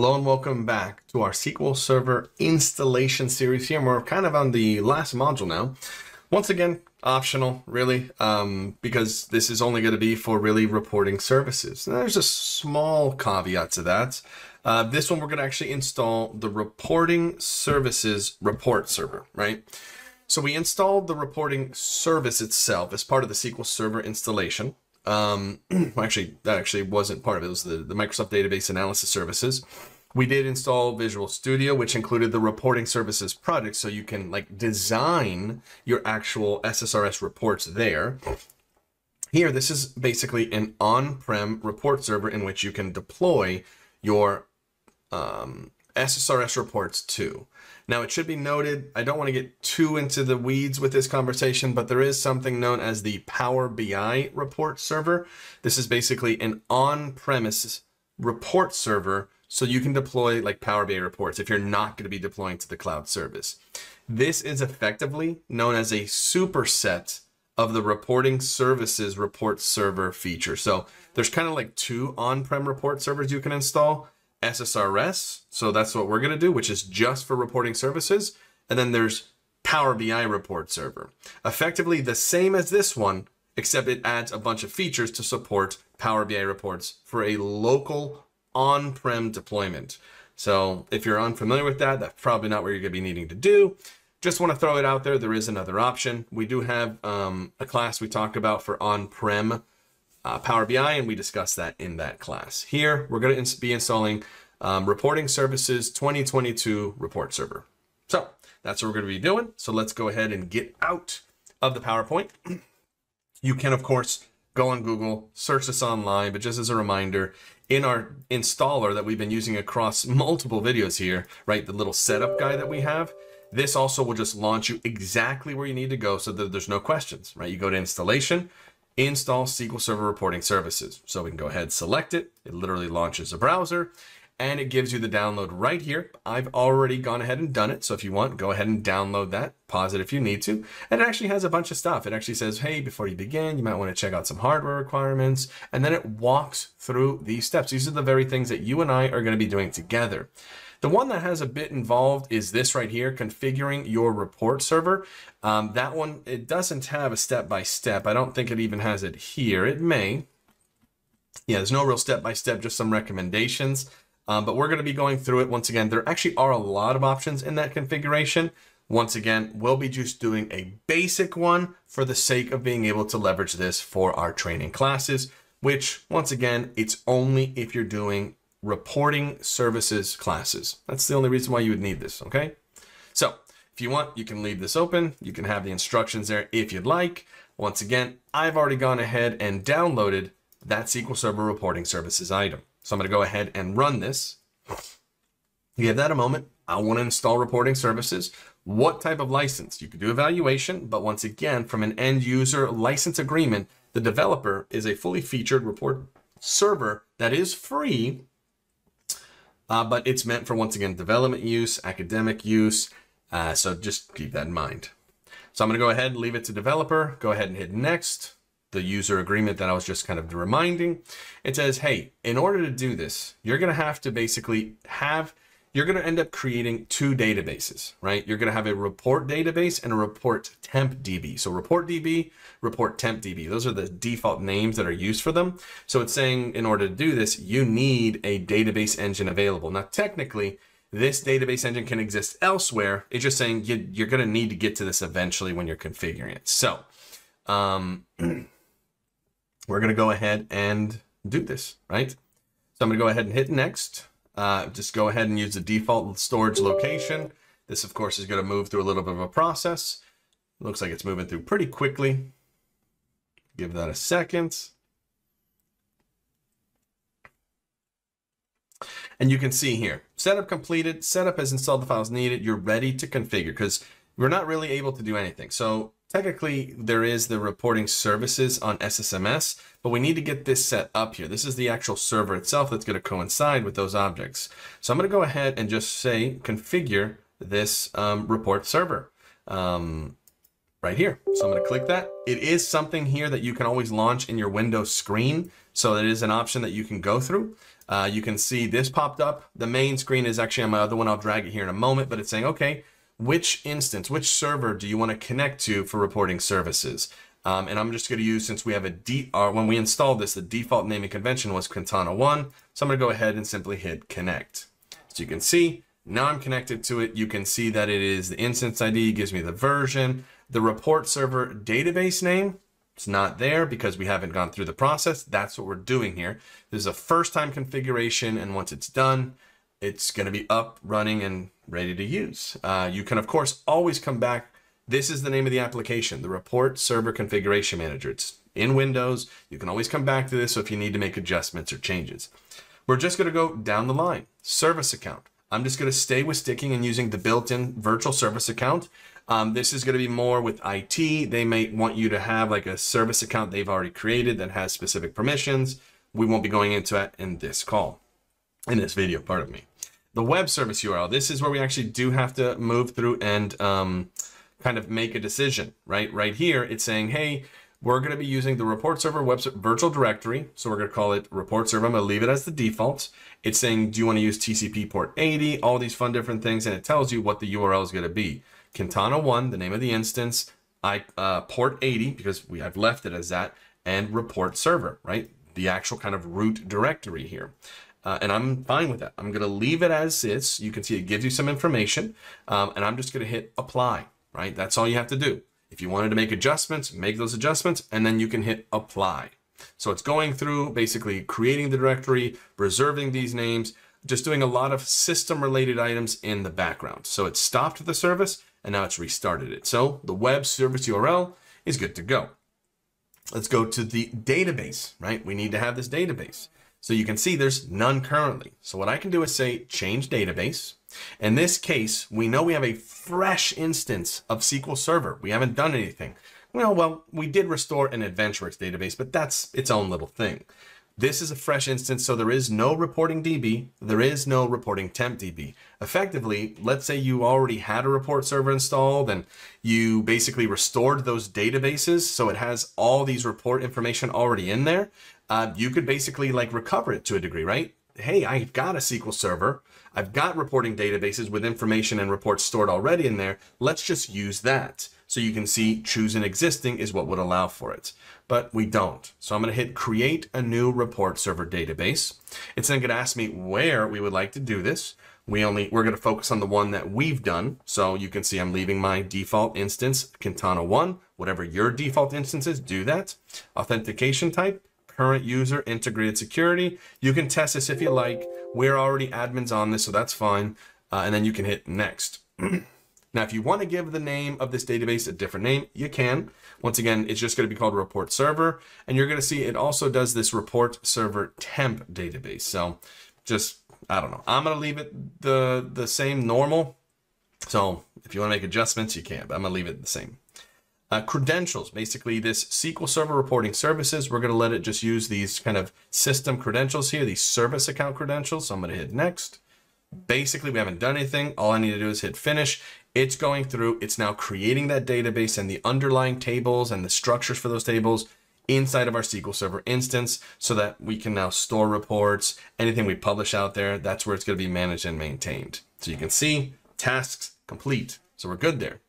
Hello and welcome back to our SQL Server installation series here. We're kind of on the last module now. Once again, optional, really, um, because this is only going to be for really reporting services. Now, there's a small caveat to that. Uh, this one, we're going to actually install the reporting services report server, right? So we installed the reporting service itself as part of the SQL Server installation. Um, actually, that actually wasn't part of it. It was the, the Microsoft Database Analysis Services. We did install Visual Studio, which included the reporting services project, so you can like design your actual SSRS reports there. Here, this is basically an on-prem report server in which you can deploy your um, SSRS reports too. Now, it should be noted, I don't want to get too into the weeds with this conversation, but there is something known as the Power BI report server. This is basically an on-premise report server so you can deploy like Power BI reports if you're not going to be deploying to the cloud service. This is effectively known as a superset of the reporting services report server feature. So there's kind of like two on-prem report servers you can install. SSRS, so that's what we're going to do, which is just for reporting services. And then there's Power BI report server. Effectively the same as this one, except it adds a bunch of features to support Power BI reports for a local on-prem deployment. So if you're unfamiliar with that, that's probably not what you're going to be needing to do. Just want to throw it out there. There is another option. We do have um, a class we talk about for on-prem uh, Power BI, and we discussed that in that class. Here, we're going to be installing um, Reporting Services 2022 Report Server. So that's what we're going to be doing. So let's go ahead and get out of the PowerPoint. You can, of course, go on Google, search this online, but just as a reminder, in our installer that we've been using across multiple videos here, right, the little setup guide that we have, this also will just launch you exactly where you need to go so that there's no questions, right? You go to installation, install SQL Server Reporting Services. So we can go ahead, select it. It literally launches a browser and it gives you the download right here. I've already gone ahead and done it. So if you want, go ahead and download that, pause it if you need to. And it actually has a bunch of stuff. It actually says, hey, before you begin, you might want to check out some hardware requirements. And then it walks through these steps. These are the very things that you and I are going to be doing together. The one that has a bit involved is this right here, configuring your report server. Um, that one, it doesn't have a step-by-step. -step. I don't think it even has it here. It may. Yeah, there's no real step-by-step, -step, just some recommendations. Um, but we're going to be going through it once again. There actually are a lot of options in that configuration. Once again, we'll be just doing a basic one for the sake of being able to leverage this for our training classes, which once again, it's only if you're doing reporting services classes. That's the only reason why you would need this, okay? So if you want, you can leave this open. You can have the instructions there if you'd like. Once again, I've already gone ahead and downloaded that SQL Server reporting services item. So I'm going to go ahead and run this. Give that a moment. I want to install reporting services. What type of license? You could do evaluation, but once again, from an end user license agreement, the developer is a fully featured report server that is free, uh, but it's meant for, once again, development use, academic use. Uh, so just keep that in mind. So I'm going to go ahead and leave it to developer. Go ahead and hit next the user agreement that I was just kind of reminding. It says, hey, in order to do this, you're going to have to basically have, you're going to end up creating two databases, right? You're going to have a report database and a report temp DB. So report DB, report temp DB. Those are the default names that are used for them. So it's saying in order to do this, you need a database engine available. Now, technically, this database engine can exist elsewhere. It's just saying you, you're going to need to get to this eventually when you're configuring it. So, um, we're going to go ahead and do this, right? So I'm going to go ahead and hit next. Uh, just go ahead and use the default storage location. This, of course, is going to move through a little bit of a process. looks like it's moving through pretty quickly. Give that a second. And you can see here, setup completed, setup has installed the files needed, you're ready to configure because we're not really able to do anything. So Technically, there is the reporting services on SSMS, but we need to get this set up here. This is the actual server itself that's going to coincide with those objects. So I'm going to go ahead and just say configure this um, report server. Um, right here. So I'm going to click that. It is something here that you can always launch in your Windows screen. So it is an option that you can go through. Uh, you can see this popped up. The main screen is actually on my other one. I'll drag it here in a moment, but it's saying, okay, which instance, which server do you want to connect to for reporting services? Um, and I'm just going to use, since we have a D, uh, when we installed this, the default naming convention was Quintana 1. So I'm going to go ahead and simply hit connect. So you can see, now I'm connected to it. You can see that it is the instance ID, gives me the version. The report server database name, it's not there because we haven't gone through the process. That's what we're doing here. This is a first time configuration. And once it's done, it's going to be up, running, and ready to use. Uh, you can, of course, always come back this is the name of the application, the Report Server Configuration Manager. It's in Windows. You can always come back to this if you need to make adjustments or changes. We're just going to go down the line. Service account. I'm just going to stay with sticking and using the built-in virtual service account. Um, this is going to be more with IT. They may want you to have like a service account they've already created that has specific permissions. We won't be going into that in this call, in this video, pardon me. The web service URL. This is where we actually do have to move through and um, kind of make a decision, right? Right here, it's saying, hey, we're going to be using the report server web virtual directory. So we're going to call it report server. I'm going to leave it as the default. It's saying, do you want to use TCP port 80, all these fun different things. And it tells you what the URL is going to be. Quintana 1, the name of the instance, I uh, port 80, because we I've left it as that, and report server, right? The actual kind of root directory here. Uh, and I'm fine with that. I'm going to leave it as is. You can see it gives you some information. Um, and I'm just going to hit apply right? That's all you have to do. If you wanted to make adjustments, make those adjustments, and then you can hit apply. So it's going through basically creating the directory, preserving these names, just doing a lot of system related items in the background. So it stopped the service and now it's restarted it. So the web service URL is good to go. Let's go to the database, right? We need to have this database. So you can see there's none currently. So what I can do is say change database. In this case, we know we have a fresh instance of SQL Server. We haven't done anything. Well, well, we did restore an AdventureWorks database, but that's its own little thing. This is a fresh instance, so there is no reporting DB, there is no reporting temp DB. Effectively, let's say you already had a report server installed and you basically restored those databases, so it has all these report information already in there. Uh, you could basically like recover it to a degree, right? Hey, I've got a SQL server. I've got reporting databases with information and reports stored already in there. Let's just use that. So you can see choose an existing is what would allow for it, but we don't. So I'm going to hit create a new report server database. It's then going to ask me where we would like to do this. We only, we're going to focus on the one that we've done. So you can see I'm leaving my default instance, Quintana 1, whatever your default instance is, do that. Authentication type, current user integrated security. You can test this if you like. We're already admins on this, so that's fine. Uh, and then you can hit next. now, if you want to give the name of this database a different name, you can. Once again, it's just going to be called report server. And you're going to see it also does this report server temp database. So just, I don't know. I'm going to leave it the, the same normal. So if you want to make adjustments, you can, but I'm going to leave it the same. Uh, credentials, basically this SQL Server reporting services, we're going to let it just use these kind of system credentials here, these service account credentials. So I'm going to hit next. Basically, we haven't done anything. All I need to do is hit finish. It's going through, it's now creating that database and the underlying tables and the structures for those tables inside of our SQL Server instance so that we can now store reports, anything we publish out there, that's where it's going to be managed and maintained. So you can see tasks complete. So we're good there.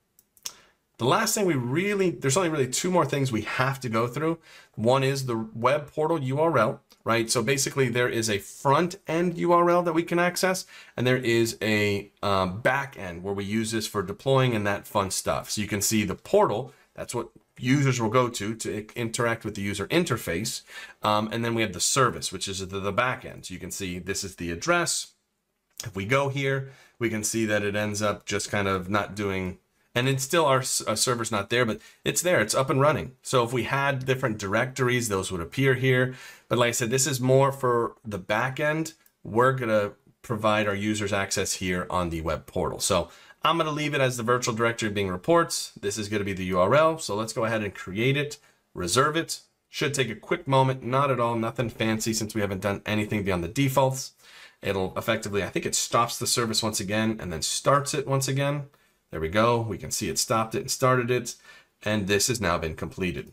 The last thing we really, there's only really two more things we have to go through. One is the web portal URL, right? So basically there is a front end URL that we can access and there is a um, back end where we use this for deploying and that fun stuff. So you can see the portal, that's what users will go to to interact with the user interface. Um, and then we have the service, which is the, the back end. So you can see this is the address. If we go here, we can see that it ends up just kind of not doing and it's still our, our, uh, server's not there, but it's there, it's up and running. So if we had different directories, those would appear here. But like I said, this is more for the back end. We're gonna provide our users access here on the web portal. So I'm gonna leave it as the virtual directory being reports. This is gonna be the URL. So let's go ahead and create it, reserve it. Should take a quick moment, not at all, nothing fancy since we haven't done anything beyond the defaults. It'll effectively, I think it stops the service once again and then starts it once again. There we go. We can see it stopped it and started it. and this has now been completed.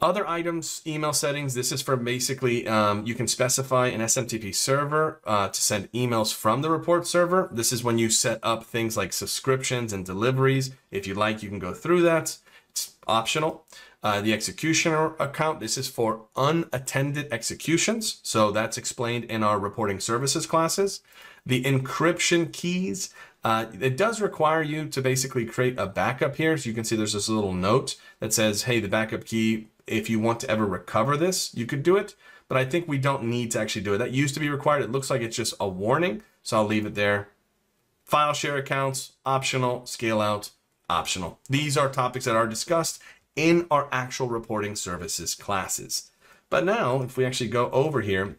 Other items, email settings. This is for basically, um, you can specify an SMTP server uh, to send emails from the report server. This is when you set up things like subscriptions and deliveries. If you like, you can go through that. It's optional. Uh, the executioner account, this is for unattended executions. So that's explained in our reporting services classes. The encryption keys, uh, it does require you to basically create a backup here. So you can see there's this little note that says, hey, the backup key if you want to ever recover this, you could do it. But I think we don't need to actually do it. That used to be required. It looks like it's just a warning. So I'll leave it there. File share accounts, optional. Scale out, optional. These are topics that are discussed in our actual reporting services classes. But now, if we actually go over here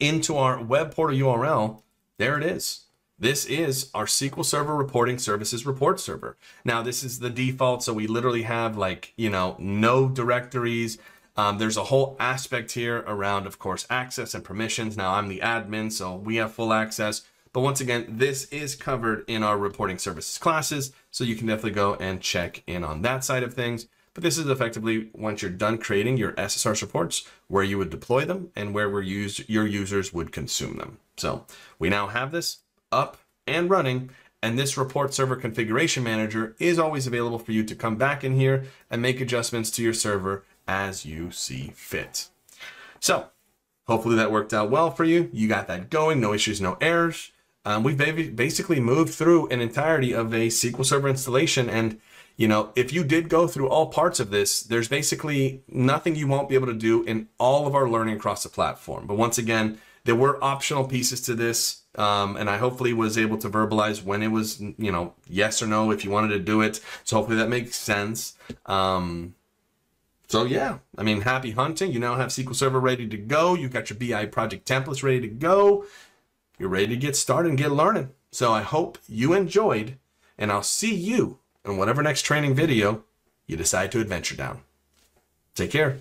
into our web portal URL, there it is. This is our SQL Server Reporting Services report server. Now, this is the default, so we literally have like, you know, no directories. Um, there's a whole aspect here around, of course, access and permissions. Now, I'm the admin, so we have full access. But once again, this is covered in our reporting services classes, so you can definitely go and check in on that side of things. But this is effectively once you're done creating your SSR reports, where you would deploy them and where your users would consume them. So we now have this up and running. And this report server configuration manager is always available for you to come back in here and make adjustments to your server as you see fit. So hopefully that worked out well for you. You got that going, no issues, no errors. Um, we've basically moved through an entirety of a SQL Server installation. And, you know, if you did go through all parts of this, there's basically nothing you won't be able to do in all of our learning across the platform. But once again, there were optional pieces to this. Um, and I hopefully was able to verbalize when it was, you know, yes or no if you wanted to do it. So hopefully that makes sense. Um, so yeah, I mean, happy hunting. You now have SQL Server ready to go. You've got your BI project templates ready to go. You're ready to get started and get learning. So I hope you enjoyed, and I'll see you in whatever next training video you decide to adventure down. Take care.